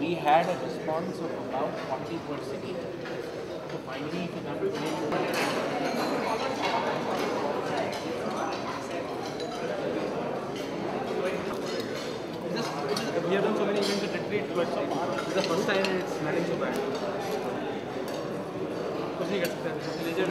we had a response of about 40%. So finally, if enough remain, Just, we have done so many events at retreat, but this is the first time it's smelling so bad. कुछ नहीं कर सकते हैं laser